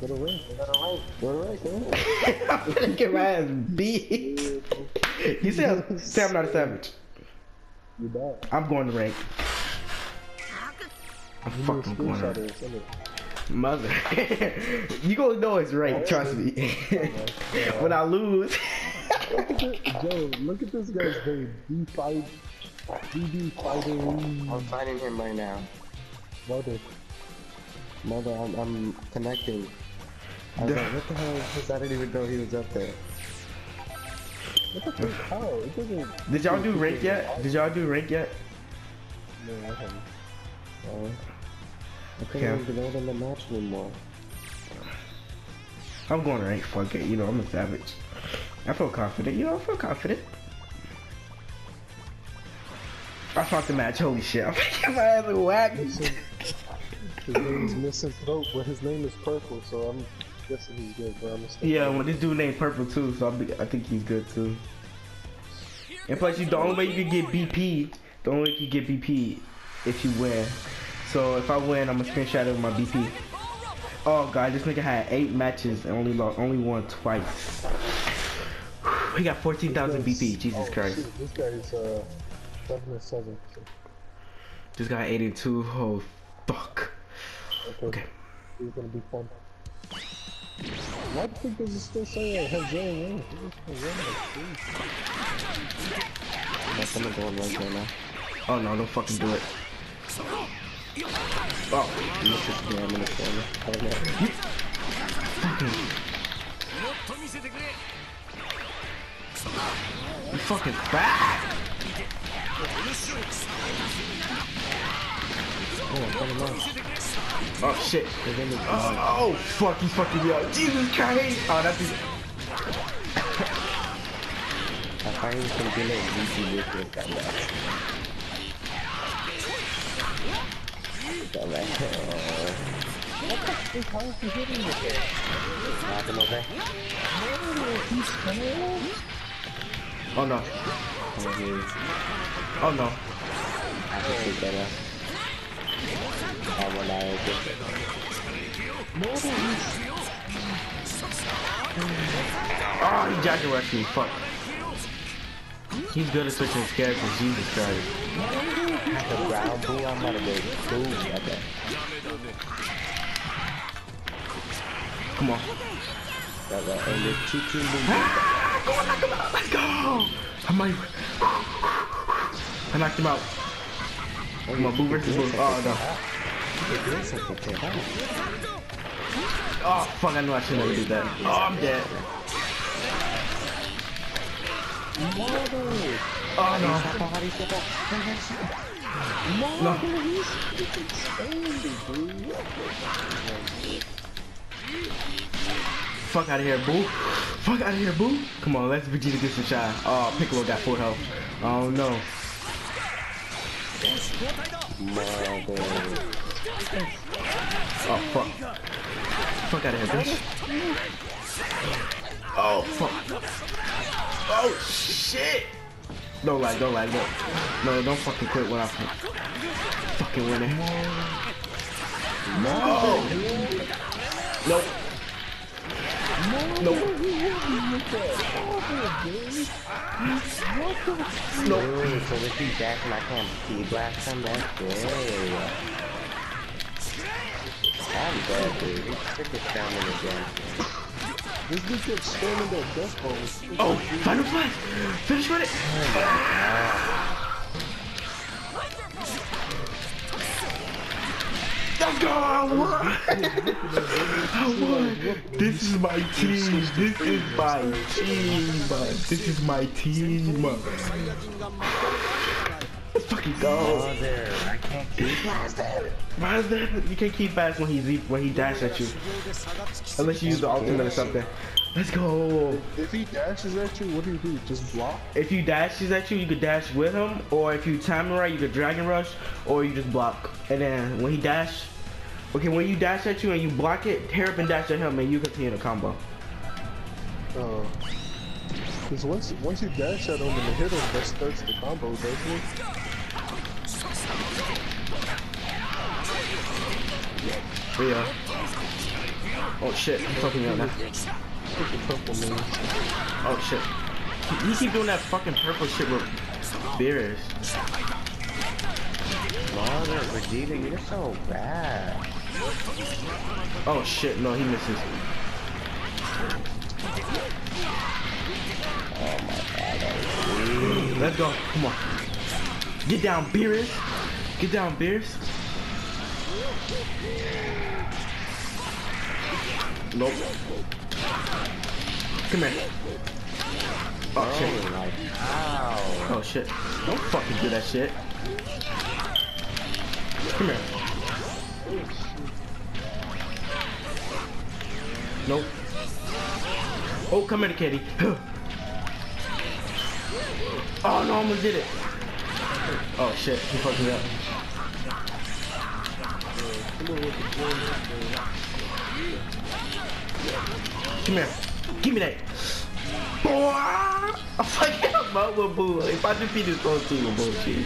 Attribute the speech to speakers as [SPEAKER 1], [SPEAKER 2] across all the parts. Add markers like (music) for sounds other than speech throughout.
[SPEAKER 1] Go to ring.
[SPEAKER 2] Go to right. Go to right. Go to right.
[SPEAKER 3] I'm gonna get my ass beat. (laughs) You say, I'm- say I'm not a savage.
[SPEAKER 1] You bad.
[SPEAKER 3] I'm going to rank. I'm
[SPEAKER 1] You
[SPEAKER 3] fucking going to
[SPEAKER 1] of it, send it.
[SPEAKER 3] Mother. (laughs) you gonna know it's rank, oh, trust me. (laughs) when I lose.
[SPEAKER 1] Look at this, Joe, look at this guy's name. B five BB fighting
[SPEAKER 2] I'm fighting him right now.
[SPEAKER 1] mother.
[SPEAKER 2] Mother, I'm, I'm connecting. I was like, (laughs) what the hell? I didn't even know he was up there.
[SPEAKER 1] What the fuck? How? Oh, it doesn't.
[SPEAKER 3] Did y'all do rank yet? Did y'all do rank yet?
[SPEAKER 1] No, I haven't.
[SPEAKER 2] I
[SPEAKER 3] Yeah.
[SPEAKER 2] even out in the match anymore.
[SPEAKER 3] I'm going rank, fuck it. You know, I'm a savage. I feel confident. You know, I feel confident. I fought the match. Holy shit. I'm getting my ass whacked.
[SPEAKER 1] His name's missing throat, but his name is purple, so I'm guessing he's good, bro.
[SPEAKER 3] Yeah, well, this dude named Purple too, so I think he's good too. And plus, you the only way you can get BP, the only way you can get BP if you win. So if I win, I'm gonna screenshot of my BP. Oh god, this nigga had eight matches and only lost, only won twice. (sighs) He got 14,000 BP. Jesus
[SPEAKER 1] oh,
[SPEAKER 3] Christ.
[SPEAKER 1] Shit, this guy's uh seven and seven.
[SPEAKER 3] This guy 8 and 2. Oh fuck.
[SPEAKER 1] okay.
[SPEAKER 3] Okay.
[SPEAKER 1] It's gonna be fun. Why the fuck does it still say uh, Jose win?
[SPEAKER 2] That's gonna go right there now.
[SPEAKER 3] Oh no, don't fucking do it. Oh,
[SPEAKER 2] I'm just spam in the corner. I don't know.
[SPEAKER 3] you fucking fat.
[SPEAKER 2] Oh, coming.
[SPEAKER 3] Oh shit. Oh, oh fuck, he's fucking me up. Jesus Christ. Oh, that's his.
[SPEAKER 2] I finally can get it easy with it. Got that. Got that.
[SPEAKER 1] How is he hitting with that?
[SPEAKER 2] Happened over.
[SPEAKER 3] Oh no.
[SPEAKER 2] Oh, he's.
[SPEAKER 3] Oh no.
[SPEAKER 2] I can take that out. I will not get it.
[SPEAKER 3] Oh, he jacket rushed me. Fuck. He's good at switching his characters. Jesus Christ.
[SPEAKER 2] The ground I'm boom at.
[SPEAKER 3] Come on.
[SPEAKER 2] Got. And the two team.
[SPEAKER 3] Ah, go on, knock him out. Let's go. I might. I knocked him out. Come on, Boo versus Boo. Oh ah, no.
[SPEAKER 2] You're doing something to him.
[SPEAKER 3] Oh fuck! I knew I shouldn't have did that. Oh, I'm dead. Oh no. No. Fuck out of here, Boo. Fuck out of here, Boo. Come on, let's Vegeta get some shine. Oh, Piccolo got full health. Oh no.
[SPEAKER 2] Mother.
[SPEAKER 3] Oh fuck. Fuck out of here, bitch. Oh fuck. Oh shit. Don't lie, don't lie, no. No, don't fucking quit when I fucking win it. Oh. Nope. Nope. Nope.
[SPEAKER 2] I'm dead, dude. He's freaking spamming again.
[SPEAKER 1] This dude spamming that death.
[SPEAKER 3] Oh, final flash. Finish with it. Let's go! I won! I won! This is my team! This is my team! This is my team! Let's fucking go!
[SPEAKER 2] That.
[SPEAKER 3] Why is that? You can't keep fast when he when he dash at you, unless you use the ultimate or something. Let's go!
[SPEAKER 1] If he dashes at you, what do you do? Just block?
[SPEAKER 3] If he dashes at you, you could dash with him, or if you time it right, you could dragon rush, or you just block. And then when he dash, okay, when you dash at you and you block it, tear up and dash at him, and you continue the combo.
[SPEAKER 1] Uh, Because once once you dash at him and you hit him, that starts the combo, doesn't it?
[SPEAKER 3] Yeah. Oh shit, he's fucking up now.
[SPEAKER 1] Purple man.
[SPEAKER 3] Oh shit. You keep doing that fucking purple shit with Beerus.
[SPEAKER 2] Mother, Vegeta, you're so bad.
[SPEAKER 3] Oh shit, no, he misses. Let's go. Come on. Get down, Beerus. Get down, Beerus. Nope. Come here. Oh shit.
[SPEAKER 2] Oh, ow.
[SPEAKER 3] Oh shit. Don't fucking do that shit. Come here. Nope. Oh, come here, kitty. (gasps) oh no, I almost did it. Oh shit, he fucked me up.
[SPEAKER 1] Come on with the blue.
[SPEAKER 3] Come here. Give me that. I'm fucking up my little boo. If I defeat this whole team with bullshit.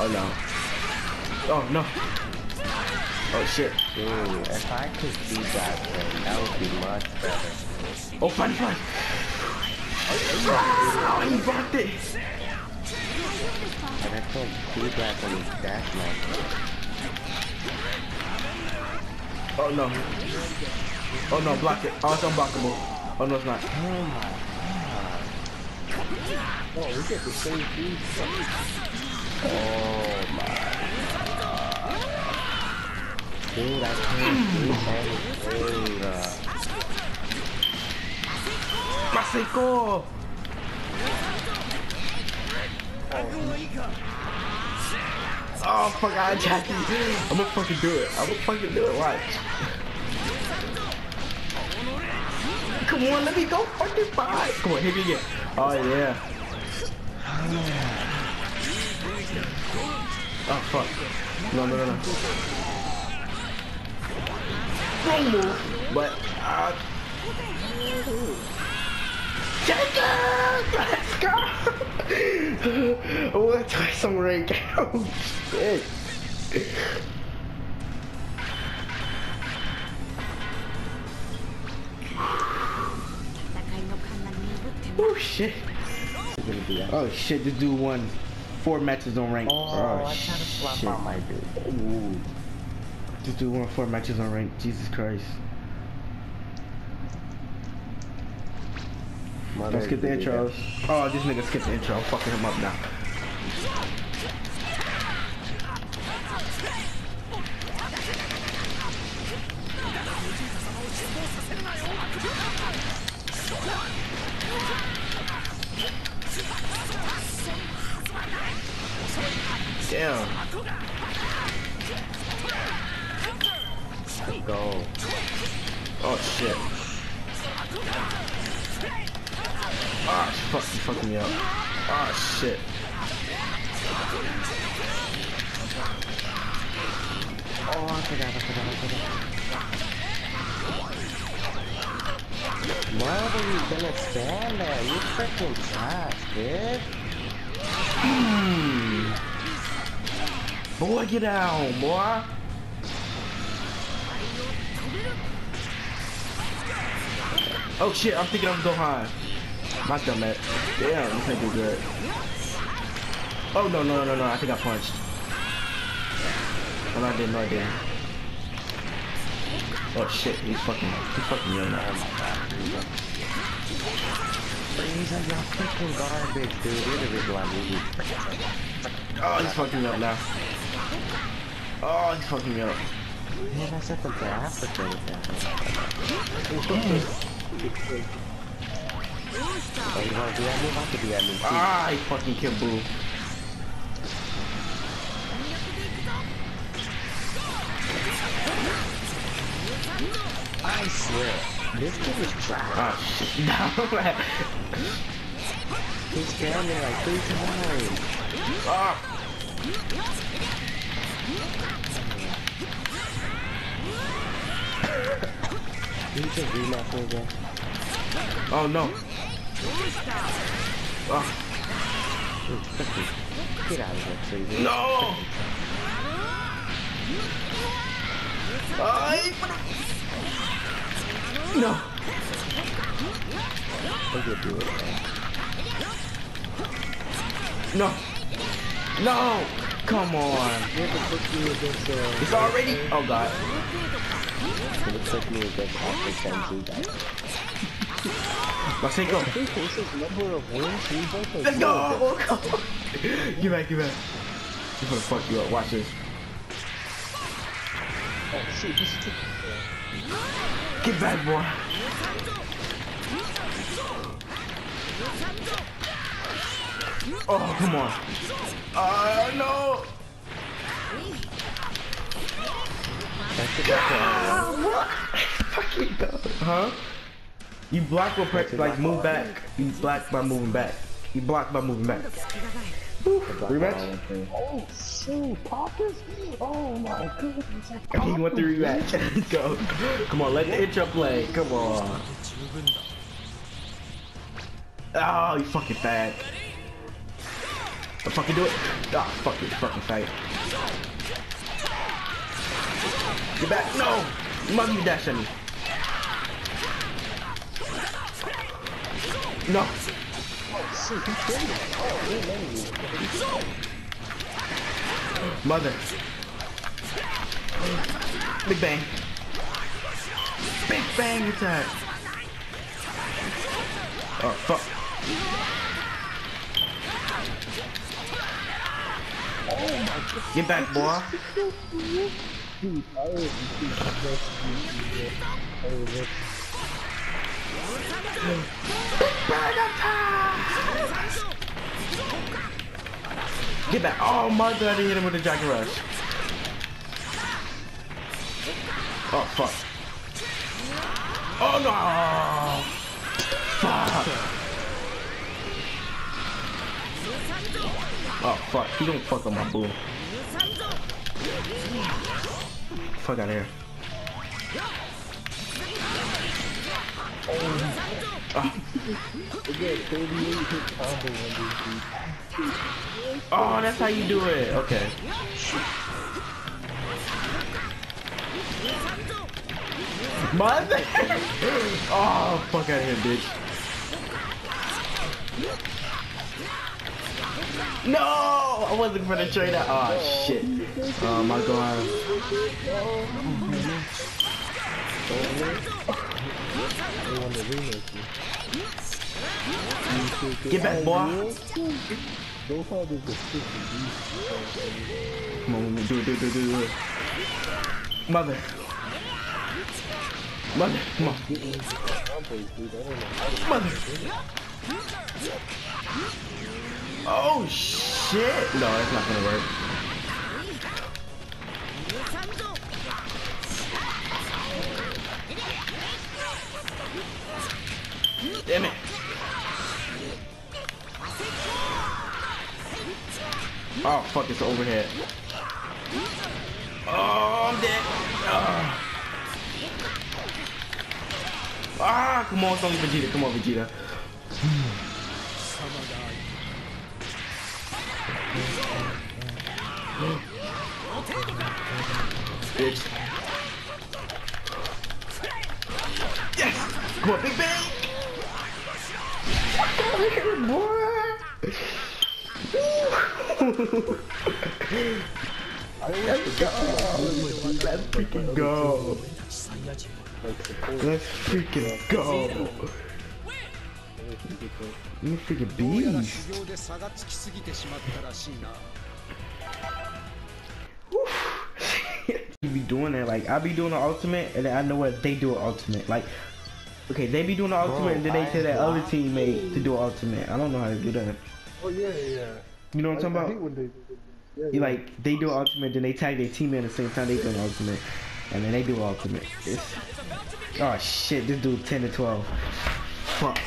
[SPEAKER 3] Oh no. Oh no. Oh shit.
[SPEAKER 2] Dude, if I could see that thing, that would be much better.
[SPEAKER 3] Oh, funny fun. Oh, ah, he blocked it.
[SPEAKER 2] And I see on his dash.
[SPEAKER 3] Oh no. Oh no, block it. Oh, it's unblockable. Oh no, it's not.
[SPEAKER 2] Oh my god.
[SPEAKER 1] Oh, we got the same thing.
[SPEAKER 2] Oh my god. Dude, I can't see anything. Uh,
[SPEAKER 3] Masenko! Oh fuck, I Jackie. I'm gonna fucking do it. I'm gonna fucking do it. Watch. Come on, let me go fucking by. Come on, hit me again. Oh yeah. Oh fuck. No, no, no, no. Wrong move, but uh, Jacob! Let's go! I want to try some rank. Oh shit. Oh shit.
[SPEAKER 2] gonna be a-
[SPEAKER 3] Oh shit, this dude won four matches on rank.
[SPEAKER 2] Oh, I tried to swap
[SPEAKER 3] shit.
[SPEAKER 2] out my dude. Ooh.
[SPEAKER 3] This dude won four matches on rank. Jesus Christ.
[SPEAKER 2] Mother,
[SPEAKER 3] Don't skip the intros. Oh, this nigga skipped the intro. I'm fucking him up now. Damn.
[SPEAKER 2] Go.
[SPEAKER 3] Oh shit. Ah, fuck, you fucking me up. Ah, shit.
[SPEAKER 2] Oh, I forgot, I forgot, I forgot. Mother, you gonna stand there? You freaking trash, dude.
[SPEAKER 3] Hmm. Boy, get down, boy. Oh shit, I'm thinking I'm Gohan. My dumb ass. Damn, this nigga good. Oh no, no, no, no, I think I punched. Oh, no, I didn't, no, I didn't. Oh shit, he's fucking, he's fucking young now.
[SPEAKER 2] Frieza, you're freaking garbage, dude. You're the reason why we need
[SPEAKER 3] Oh, he's fucking up now. Oh, he's fucking me up.
[SPEAKER 2] Man, I sent them to Africa with that. Oh, you wanna do that move? I could do that move too.
[SPEAKER 3] Ah, he fucking killed Boo.
[SPEAKER 2] I swear, this kid is trash.
[SPEAKER 3] Ah, shit. (laughs) No,
[SPEAKER 2] He's standing like three times.
[SPEAKER 3] ah. Oh no. Ah,
[SPEAKER 2] Dude, Get out of here, Frieza.
[SPEAKER 3] no. Ah, a- No.
[SPEAKER 2] Look at you.
[SPEAKER 3] No. No. Come on.
[SPEAKER 2] You have to put me against, uh,
[SPEAKER 3] It's already. Oh god.
[SPEAKER 2] it looks like me against Alpha Senzu guys.
[SPEAKER 3] Masenko.
[SPEAKER 1] I think this is number of wins. We both have
[SPEAKER 3] Let's go. Get back. Get back. He's gonna fuck you up. Watch this.
[SPEAKER 1] Oh shit, this is
[SPEAKER 3] Get back, boy. Oh, come on. Oh, no. Fucking dog. Huh? You block with press, like move back. You block by moving back. You block by moving back. Rematch?
[SPEAKER 1] Oh shoot, poppers! Oh my goodness.
[SPEAKER 3] Okay, you want the rematch? Let's (laughs) go. Come on, let the intro play. Come on. Oh, you fucking fag. I fucking do it. Ah, fuck you, fucking fag. Get back. No! Mother, you dash at me. No. Mother. Big bang. Big bang attack. Oh, fuck. Get back, boy.
[SPEAKER 1] I.
[SPEAKER 3] Get back. Oh, mother, I didn't hit him with the Jackie Rush. Oh, fuck. Oh, no. Fuck. Oh, fuck. He don't fuck on my boom. Fuck out of here.
[SPEAKER 1] We got 38 hit combo on this dude.
[SPEAKER 3] Oh, that's how you do it. Okay. Mother! (laughs) Oh, fuck out of here, bitch. No! I wasn't gonna trade that. Oh, shit. Oh, my God. Get back, boy. Come on, do it, do it, do it, do it. Mother. Mother, come on. Mother. Oh, shit. No, that's not gonna work. Damn it. Oh, fuck, it's overhead. Oh, I'm dead. Ah, ah come on, it's only Vegeta. Come on, Vegeta. Bitch. Yes! Come on, Big Bang! Of here, boy! Let's go! Let's freaking go! Let's freaking go! You freaking beast! Doing it. Like I be doing the ultimate, and then I know what they do an ultimate. Like, okay, they be doing the ultimate, and then they tell that other teammate to do an ultimate. I don't know how to do that.
[SPEAKER 1] Oh yeah, yeah.
[SPEAKER 3] You know what I'm
[SPEAKER 1] I, I
[SPEAKER 3] talking about?
[SPEAKER 1] they. Yeah,
[SPEAKER 3] You
[SPEAKER 1] yeah.
[SPEAKER 3] like they do an ultimate, then they tag their teammate at the same time they do an ultimate, and then they do an ultimate. It's, oh shit, this dude 10 to 12. Fuck.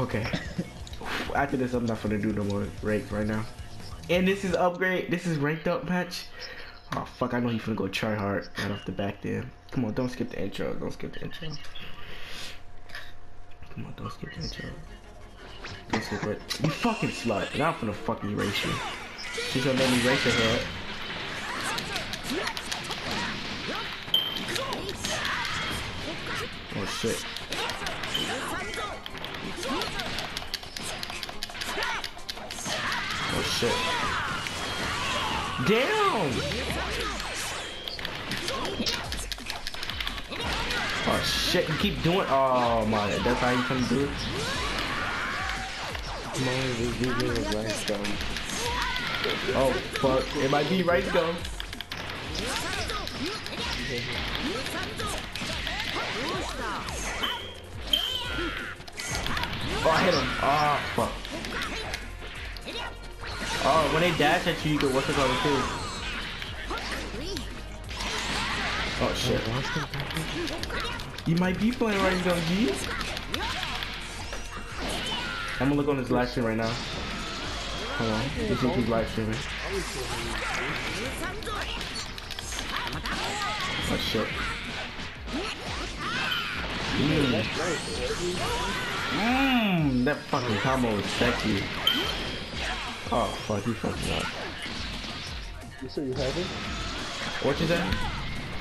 [SPEAKER 3] okay. (laughs) After this, I'm not gonna do no more ranked right now. And this is upgrade. This is ranked up match. Oh fuck, I know he's gonna go try hard right off the back there. Come on, don't skip the intro. Don't skip the intro. Come on, don't skip the intro. Don't skip it. You fucking slut. And I'm gonna fucking erase you. She's gonna let me erase her head. Oh, shit. Oh shit. Damn! Oh shit, you keep doing oh my that's how you come do it? Oh fuck. It might be right though. Oh I hit him. Oh fuck. Oh, when they dash at you, you can what's it called too. Oh shit. You might be playing right now, G. I'm gonna look on his live stream right now. Hold on. Let's he's live streaming. Oh shit. Mmm. That fucking combo is sexy. Oh fuck, he fucking up.
[SPEAKER 1] You say you haven't?
[SPEAKER 3] What you say?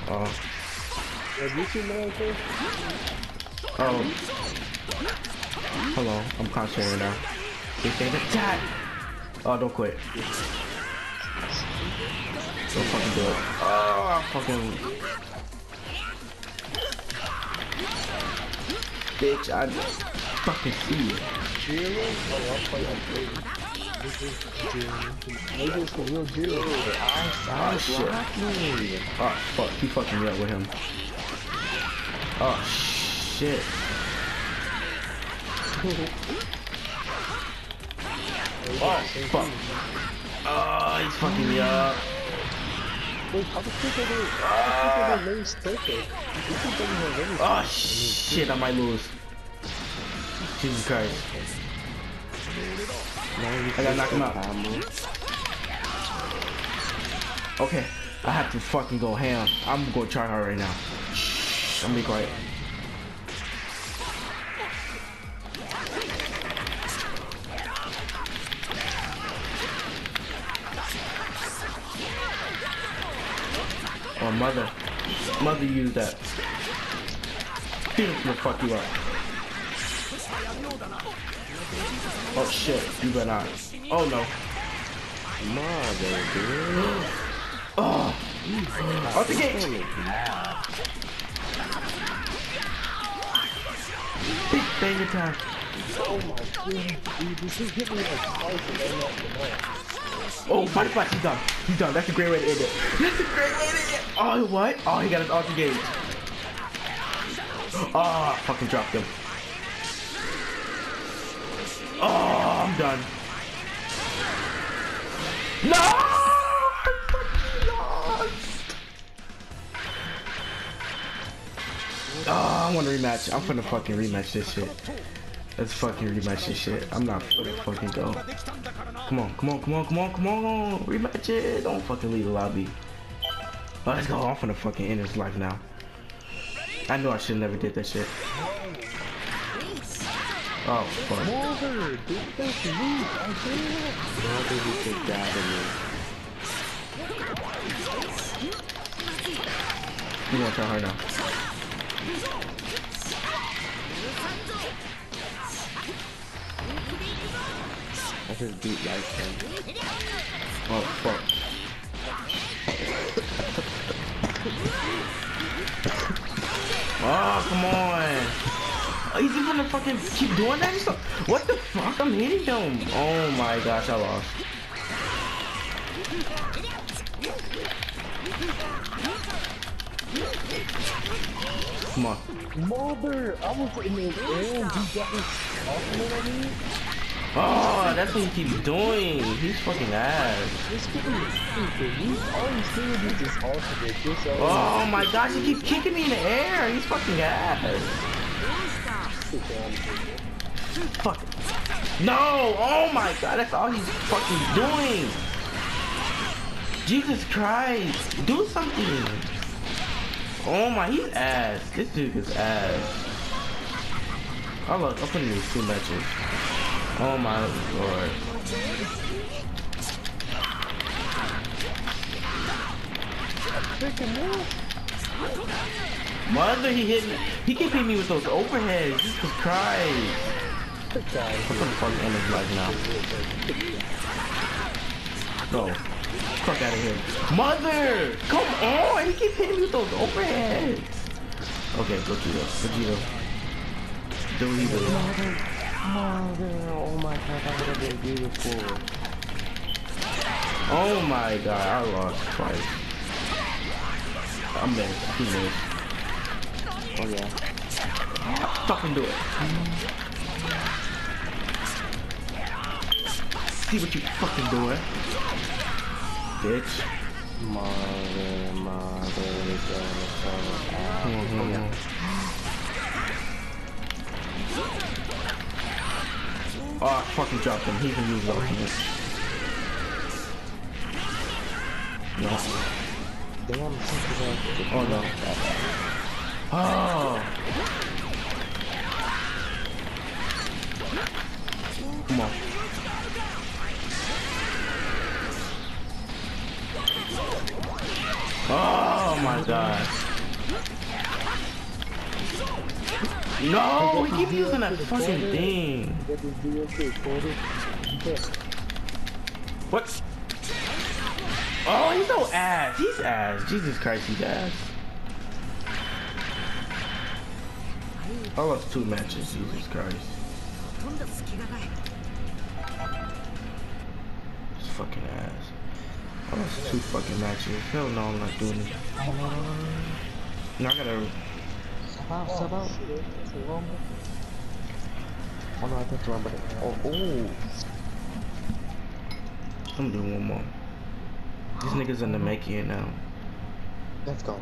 [SPEAKER 3] Oh.
[SPEAKER 1] Have you seen that okay?
[SPEAKER 3] Oh. Hello, I'm concentrating now. Big thing attack! Oh, don't quit. Don't fucking do it. Oh, I'm fucking. Bitch, I fucking see it.
[SPEAKER 1] Zero? Oh, I'll play on three.
[SPEAKER 3] Oh shit. Oh fuck, he fucking me up with him. Oh shit. Oh fuck. Oh, he's fucking me up.
[SPEAKER 1] Wait, how the fuck are they?
[SPEAKER 3] Oh shit, I might lose. Jesus Christ. I gotta knock him out. Okay, I have to fucking go ham. I'm gonna go try hard right now. Shh, I'm gonna be quiet. Oh mother, mother used that. Phoenix gonna fuck you up. Oh shit, you better not. Oh no.
[SPEAKER 2] Mother, dude.
[SPEAKER 3] Oh, out the gate. Big bang attack.
[SPEAKER 1] Oh my god, dude, this hit me like twice and then knocked him out.
[SPEAKER 3] Oh, body flash, he's done. He's done. That's a great way to end it. That's a great way to end it. Oh, what? Oh, he got his alter gauge. Oh, ah, fucking dropped him. I'm done. No! I fucking lost. Oh, I want to rematch. I'm finna fucking rematch this shit. Let's fucking rematch this shit. I'm not finna fucking go. Come on, come on, come on, come on, come on. Rematch it. Don't fucking leave the lobby. Let's go. I'm finna fucking end his life now. I knew I should never did that shit. Oh, fuck.
[SPEAKER 1] Mother, dude, that's weak. I can't.
[SPEAKER 2] Mother, you could die to me.
[SPEAKER 3] You gonna try hard now.
[SPEAKER 2] I just beat life then.
[SPEAKER 3] Oh, fuck. oh, come on. He's even gonna fucking keep doing that? So, what the fuck? I'm hitting him. Oh my gosh, I lost. Come on.
[SPEAKER 1] Mother, I was in the air and he got me off me.
[SPEAKER 3] Oh, that's what he keeps doing. He's fucking ass.
[SPEAKER 1] This kid stupid. You all doing is alternate.
[SPEAKER 3] Oh my gosh, he keeps kicking me in the air. He's fucking ass. Fuck. No! Oh my god, that's all he's fucking doing! Jesus Christ! Do something! Oh my, he's ass. This dude is ass. Oh look, I'll put in these two matches. Oh my lord.
[SPEAKER 1] freaking move.
[SPEAKER 3] Mother, he hit me. He keep hitting me with those overheads. Jesus Christ.
[SPEAKER 1] Of
[SPEAKER 3] I'm gonna end his life now. No. Fuck out of here. Mother! Come on! He keeps hitting me with those overheads. Okay, Gogeta. Gogeta. Do he do
[SPEAKER 2] Mother, mother, oh my god, that would have been beautiful.
[SPEAKER 3] Oh my god, I lost twice. I'm dead. He missed.
[SPEAKER 2] Oh yeah.
[SPEAKER 3] Fucking do it. See what you fucking doing. Bitch.
[SPEAKER 2] Mother, mother, is gonna come out.
[SPEAKER 3] Come on, come on. Oh, I fucking dropped him. He can use ultimate. No.
[SPEAKER 2] Damn, something
[SPEAKER 3] Oh no. Oh. Come on. Oh my god. No, we keep using that fucking thing. What? Oh, he's no ass. He's ass. Jesus Christ, he's ass. I lost two matches, Jesus Christ. This fucking ass. I lost two fucking matches. Hell no, I'm not doing this. Now I gotta...
[SPEAKER 2] Step out, step out. Oh no, I think remember it. Oh, oh.
[SPEAKER 3] I'm doing one more. These niggas in the making now.
[SPEAKER 2] Let's go.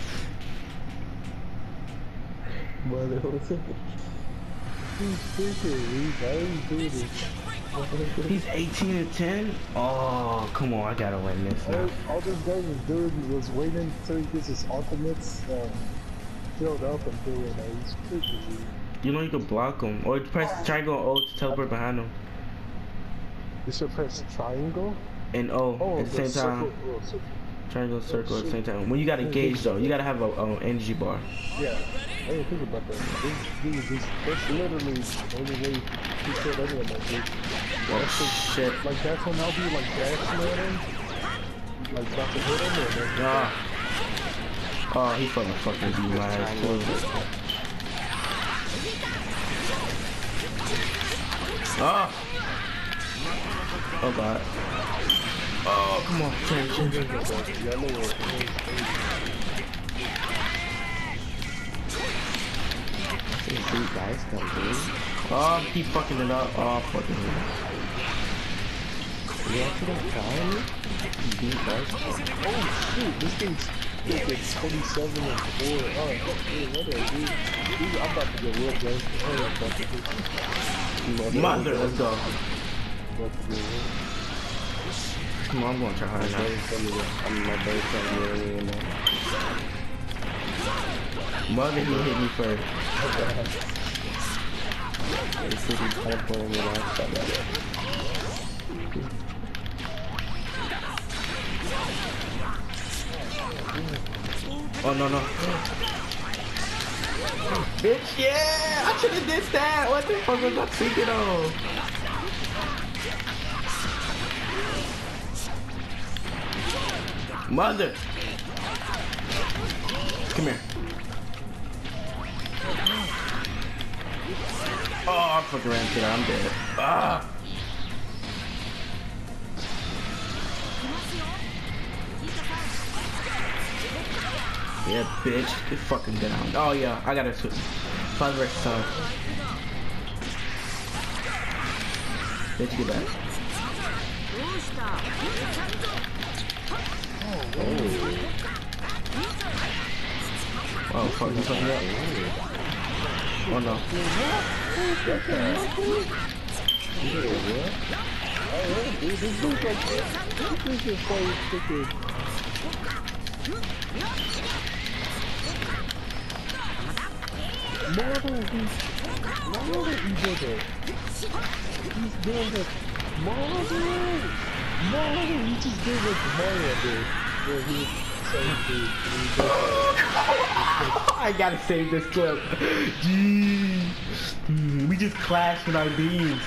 [SPEAKER 2] It?
[SPEAKER 1] He's freaking weak. I ain't doing this.
[SPEAKER 3] He's 18 and 10. Oh, come on, I gotta win this now.
[SPEAKER 1] All, all this guy was doing was waiting until he gets his ultimates um, filled up and doing it. He's freaking.
[SPEAKER 3] You know you can block him, or press triangle O to teleport behind him,
[SPEAKER 1] You should press triangle.
[SPEAKER 3] and O
[SPEAKER 1] Oh,
[SPEAKER 3] at the same time.
[SPEAKER 1] circle- oh, circle.
[SPEAKER 3] Triangle, circle at the same time. When you got engaged though, you gotta have a, a energy bar.
[SPEAKER 1] Yeah, I didn't think about that. This, this, this, that's literally the only way he killed like this.
[SPEAKER 3] Oh shit.
[SPEAKER 1] Like that's when I'll be like at like about to hit him, and then
[SPEAKER 3] Ah. Oh, he fucking fucking beat my ass. Ah. Oh god. Oh, come on, change,
[SPEAKER 2] These dude guys.
[SPEAKER 3] Oh, keep fucking it up. Oh, fucking it.
[SPEAKER 2] You? Dude guys.
[SPEAKER 1] Oh shoot, this thing's thinking 27 and 4. Oh, dude, dude. I'm about to get real about to get
[SPEAKER 3] Mother, let's go. Come on, I'm gonna try hard now.
[SPEAKER 2] I'm my you know.
[SPEAKER 3] Mother, he hit me first.
[SPEAKER 2] It's pretty teleporting me time.
[SPEAKER 3] Oh no no. Bitch, yeah! I should have did that! What the fuck was I thinking of? Mother! Come here. Oh, I fucking ran that. I'm dead. Ah! Yeah, bitch. Get fucking down. Oh, yeah. I gotta switch. Five versus time. Bitch, get back.
[SPEAKER 4] Oh.
[SPEAKER 3] Oh, fuck, he's fucking up. Oh no.
[SPEAKER 1] This is like, this is so stupid. Marvel is, Marvel is better. He's doing that. Marvel! Marvel, he just did what Mario did where he saved the,
[SPEAKER 3] I gotta save this clip. We just clashed with our
[SPEAKER 4] beans.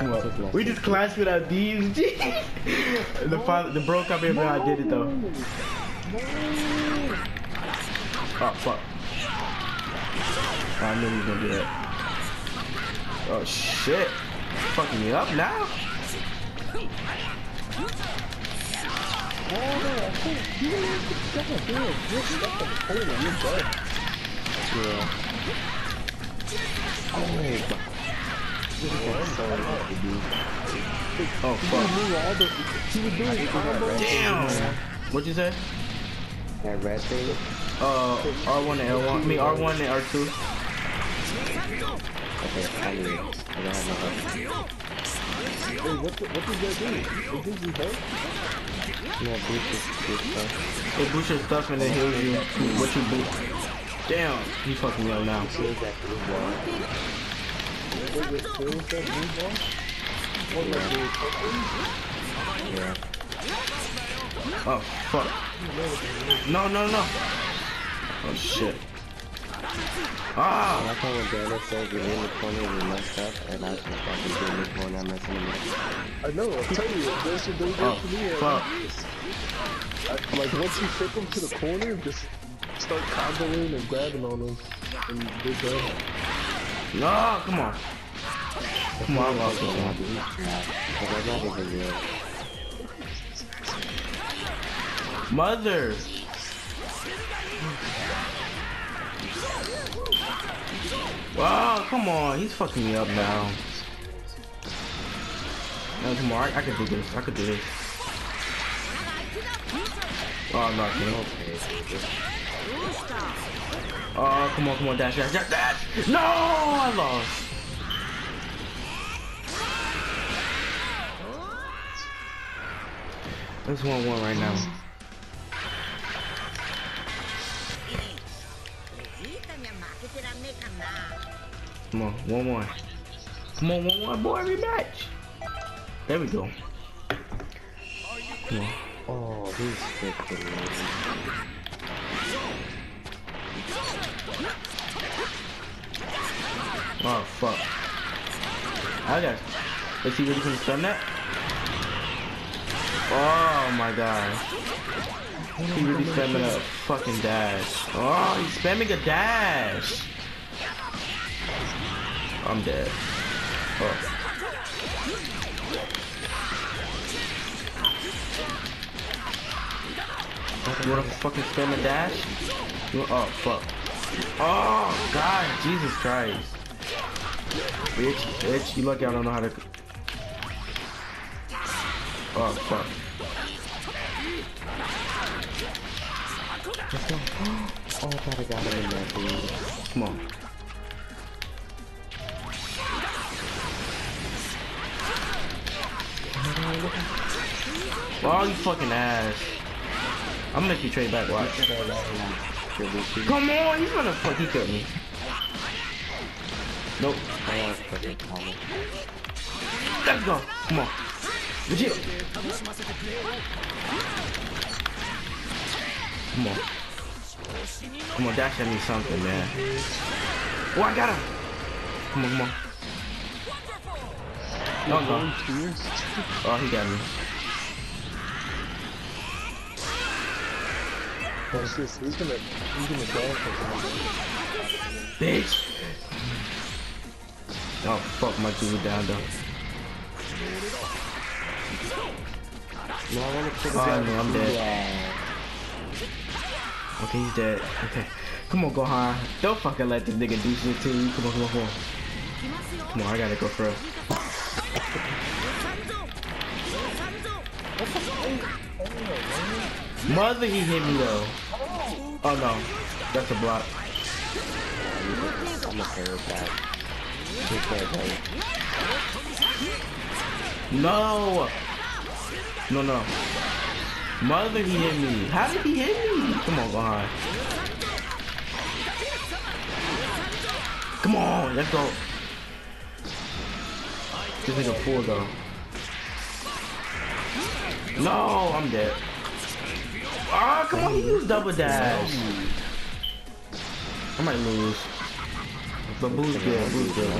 [SPEAKER 3] Well, we just clashed with our beans. the father, the bro came here, I did it though. Oh fuck. I knew he was gonna do that. Oh shit. Fucking me up now?
[SPEAKER 1] Oh, no, I think you don't have to step up there. Just step up the corner, you're done.
[SPEAKER 2] Yeah. Oh my god. This is so hard to do.
[SPEAKER 3] Oh fuck.
[SPEAKER 1] knew all the, he was doing combos.
[SPEAKER 3] Damn. What'd you say?
[SPEAKER 2] That red thing.
[SPEAKER 3] Uh, R1 and L1. I mean R1 and R2.
[SPEAKER 2] Okay, I knew. I don't no help.
[SPEAKER 1] Hey, what, what did they do? It gives you health?
[SPEAKER 2] Yeah, boost is good stuff.
[SPEAKER 3] It boosts your stuff and it heals you. What you boost. Damn, he fucking up now.
[SPEAKER 2] That
[SPEAKER 1] that?
[SPEAKER 2] Yeah.
[SPEAKER 3] Oh, fuck. No, no, no. Oh, shit.
[SPEAKER 2] I
[SPEAKER 3] Ah!
[SPEAKER 2] like how when Dana says you're in the corner and you messed up, and I just fucking do in the corner, I'm messing him up.
[SPEAKER 1] I know, I'm telling you, that's what they did
[SPEAKER 3] Oh,
[SPEAKER 1] to me. and
[SPEAKER 3] fuck.
[SPEAKER 1] I, like, once you flip them to the corner, just start comboing and grabbing on them. And they're done.
[SPEAKER 3] No, come on. Come on, I lost this
[SPEAKER 2] Yeah,
[SPEAKER 3] one.
[SPEAKER 2] but he's trash. Because I'm not even real.
[SPEAKER 3] Mother! Wow, come on. He's fucking me up now. No, come on. I, I can do this. I can do this. Oh, I'm not kidding. Oh, come on, come on, dash, dash, dash, dash! No, I lost. One one right now. Come on, one one. Come on, one one, boy, rematch. There we go. Come on.
[SPEAKER 2] Oh, freaking lazy.
[SPEAKER 3] Oh fuck. I got. Is he really gonna stun that? Oh my god. He really spamming a fucking dash. Oh, he's spamming a dash. I'm dead. Oh. You wanna fucking spam a dash? You, oh fuck. Oh god, Jesus Christ. Bitch, bitch, you lucky I don't know how to. Oh fuck. (gasps)
[SPEAKER 2] Oh, thought I got him in that dude.
[SPEAKER 3] Come on. Oh, you fucking ass. I'm gonna make you trade back, watch. Come on, he's gonna fuck, he killed me. Nope.
[SPEAKER 2] I want to fucking call him.
[SPEAKER 3] Let's go. Come on. Legit. Come on. Come on, dash at me something, man. Oh, I got him. Come on, come on. No, no. Oh, he got me.
[SPEAKER 1] What's this? Gonna, He's gonna die?
[SPEAKER 3] Bitch! Oh fuck, my dude down though.
[SPEAKER 2] No, I wanna kill
[SPEAKER 3] oh, no, I'm dead. Yeah. Okay, he's dead. Okay. Come on, Gohan. Don't fucking let this nigga do shit to you. Come on, come on, come on. Come on, I gotta go
[SPEAKER 4] for
[SPEAKER 3] Mother, he hit me though. Oh no, that's a block.
[SPEAKER 2] I'm a. Good.
[SPEAKER 3] No. No, no. Mother, he hit me. How did he hit me? Come on, Gohan. Come on, let's go. This nigga full though. No, I'm dead. Ah, come on, he used double dash. I might lose. But Buu's good, Buu's good.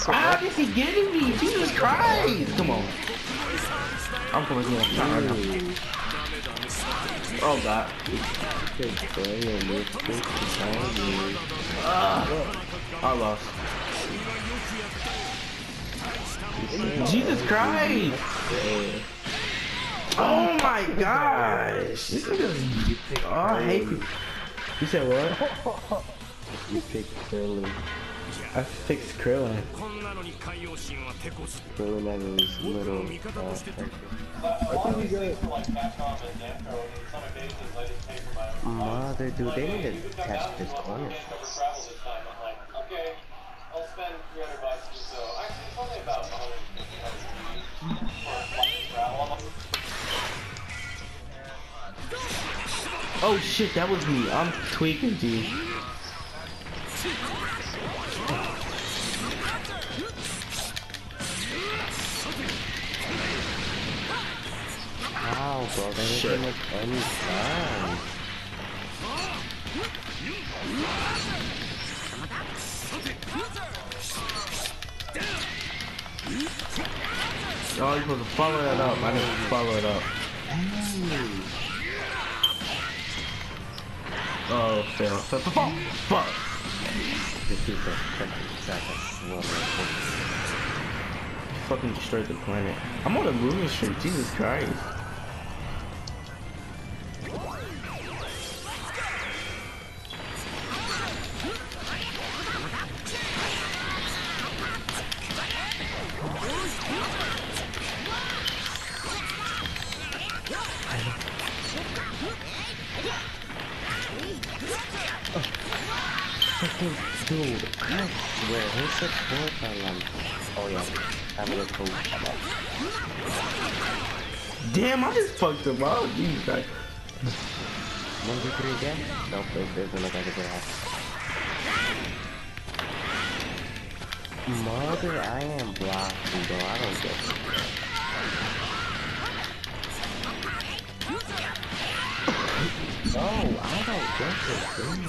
[SPEAKER 3] Come on. How is he getting me? Jesus Christ! Come on. I'm coming here. Not right. Oh God.
[SPEAKER 2] Good play, and you're freaking tiny.
[SPEAKER 3] Ah, I lost. Jesus Christ! Oh my gosh! This nigga's- Oh, I hate you. You said what? (laughs)
[SPEAKER 2] You picked Curly.
[SPEAKER 3] I fixed Krillin.
[SPEAKER 2] Curly and his little, uh, Mother, dude, they need to catch this corner.
[SPEAKER 5] Okay, I'll spend 300 bucks just so. Actually, it's only about 150
[SPEAKER 3] Oh shit, that was me. I'm tweaking, dude.
[SPEAKER 2] Wow, bro, they
[SPEAKER 3] Shit.
[SPEAKER 2] didn't make any sense.
[SPEAKER 3] Oh, you're supposed to follow that up. I didn't follow it up. Oh. Fuck. Fuck. Fuck.
[SPEAKER 2] Is a freaking second one.
[SPEAKER 3] Fucking destroyed the planet. I'm on a moving streak. Jesus Christ. Him up. Jesus Christ.
[SPEAKER 2] One, two, three? Nope, it doesn't look like it's gonna. Mother, I am blocking, bro. I don't get it. No, I don't get this thing.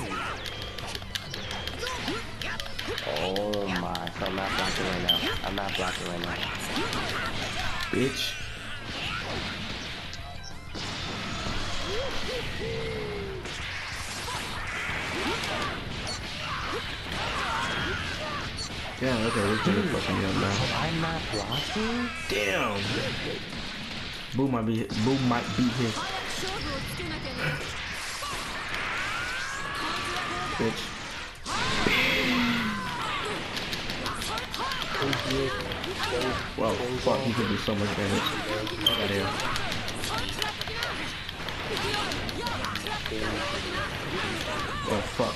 [SPEAKER 2] Oh my, so I'm not blocking right now. I'm not blocking right now.
[SPEAKER 3] Bitch. Yeah, okay, we're gonna fucking up now.
[SPEAKER 2] I'm not blocking?
[SPEAKER 3] Damn! Buu might be Buu might
[SPEAKER 4] be here.
[SPEAKER 3] Bitch. Wow, fuck, he could do so much damage. Oh fuck.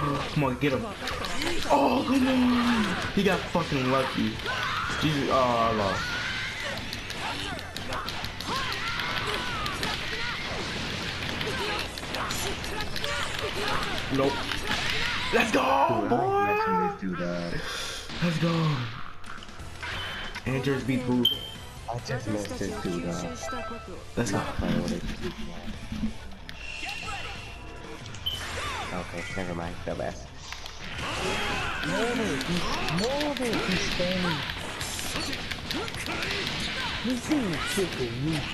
[SPEAKER 3] Oh, come on, get him. Oh, come on. He got fucking lucky. Jesus. Oh, I lost. Nope. Let's go, boy. Let's go. And just beat Buu.
[SPEAKER 2] I just messed
[SPEAKER 4] this
[SPEAKER 2] dude
[SPEAKER 4] up.
[SPEAKER 3] Let's go.
[SPEAKER 2] Okay, never mind. The best.
[SPEAKER 1] No, he's, no, he's standing. This thing is freaking weak.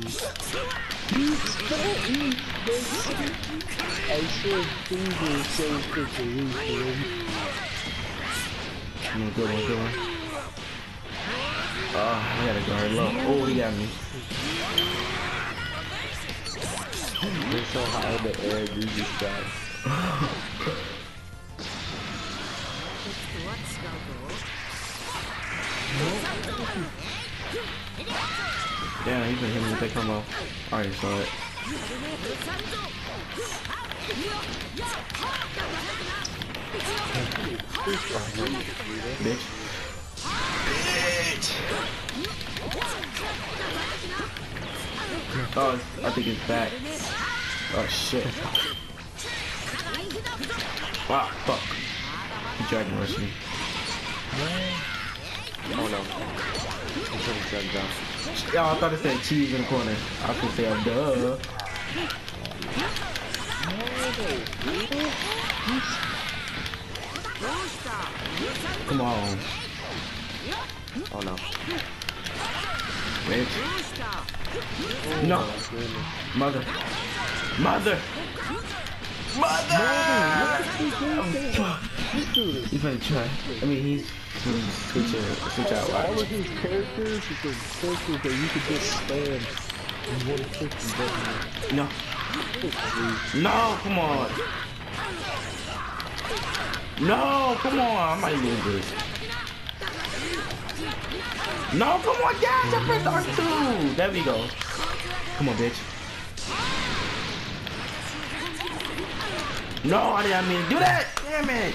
[SPEAKER 1] He's freaking weak. He's man. I swear things are so freaking weak, man.
[SPEAKER 3] Oh, I gotta guard low. Oh, he got me.
[SPEAKER 2] They're so high in the air, dude. These guys.
[SPEAKER 3] Damn, he's been hitting with that combo. Alright, saw it. Bitch. Bitch! Oh, I think it's back. Oh shit. Wow, fuck. He dragon rushed me.
[SPEAKER 2] Oh no. I should have said that.
[SPEAKER 3] Yeah, I thought it said cheese in the corner. I gonna say, oh, duh. Come on,
[SPEAKER 2] Oh no.
[SPEAKER 3] bitch. No. Mother. Mother. Mother! Oh, fuck. He's gonna try. I mean, he's gonna switch, it, switch out.
[SPEAKER 1] All
[SPEAKER 3] Watch.
[SPEAKER 1] of his characters is the characters that you could just stand in 150 button.
[SPEAKER 3] No. No, come on. No, come on. I might lose this. No, come on, yes, I pressed R2. There we go. Come on, bitch. No, I didn't mean to do that. Damn it.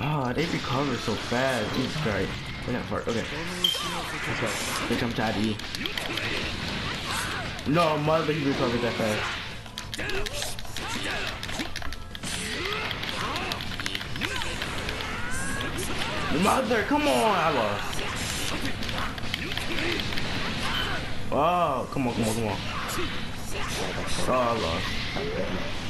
[SPEAKER 3] Oh, they recover so fast. Jesus Christ. We're not far. Okay. Let's go. Bitch, I'm tired you. No, mother, he recovered that fast. Mother, come on, I lost. Oh, come on, come on, come on. Oh, I lost.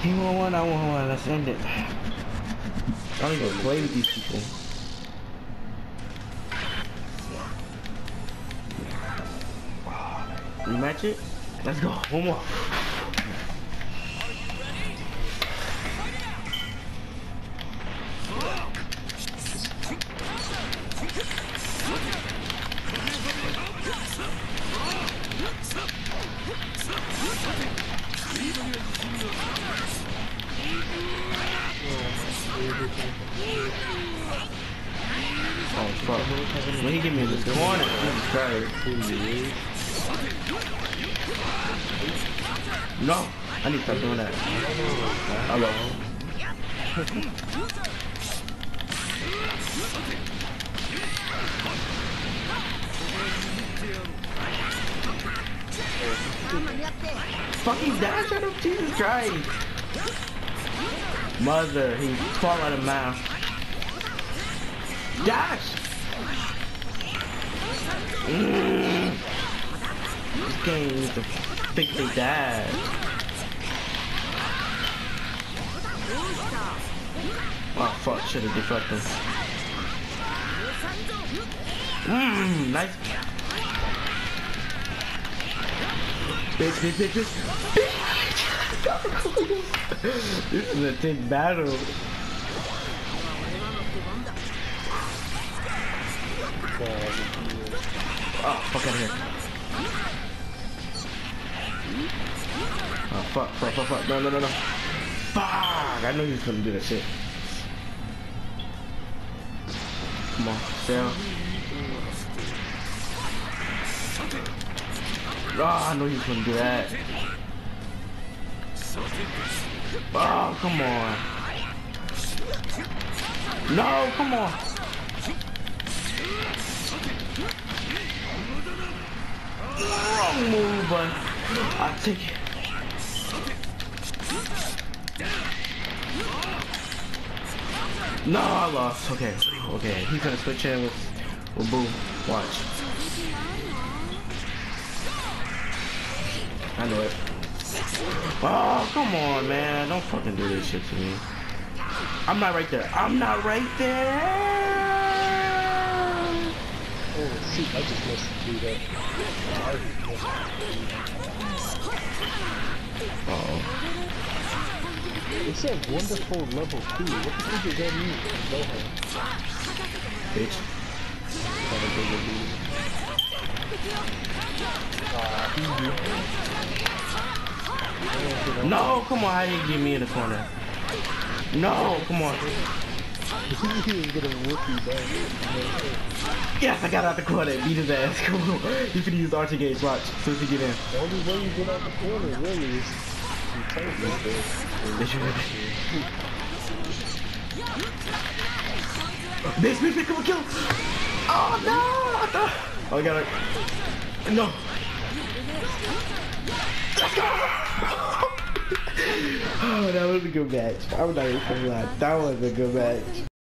[SPEAKER 3] He won one, I won one. Let's end it. I don't even play with these people. Rematch it? Let's go. One more. Mother, he fall out of mouth. Dash! Mm. This game needs to fix their dash. Oh fuck, should have deflected. Mmm, nice. Bitch, bitch, bitch, bitch. This is a thick battle. Oh, fuck out of here. Oh, fuck, fuck, fuck, fuck. No, no, no, no. Fuck! I he was gonna do that shit. Come on, down. Oh, ah, I knew he was gonna do that. Oh, come on. No, come on. Wrong move, but I take it. No, I lost. Okay, okay. He's gonna switch in with, with Buu. Watch. I know it. Oh, come on, man. Don't fucking do this shit to me. I'm not right there. I'm not right there.
[SPEAKER 1] Oh, shoot, I just missed do that.
[SPEAKER 3] Uh oh.
[SPEAKER 1] It said wonderful level 2. What the fuck does that mean? Go ahead.
[SPEAKER 3] Bitch.
[SPEAKER 1] Uh, easy.
[SPEAKER 3] No, come on, how did you get me in the corner? No, come on.
[SPEAKER 1] he was gonna whoop you down.
[SPEAKER 3] Yes, I got out the corner beat his ass. (laughs) Come on. He finna use Archer Gauge, watch. Soon as he get in.
[SPEAKER 1] The only way you get out the corner really is you take this
[SPEAKER 3] Base, base, base, come on, kill him. Oh, no. I. (laughs) Oh, I got it. No. (laughs) Oh, that was a good match. I'm not even gonna lie. That was a good match.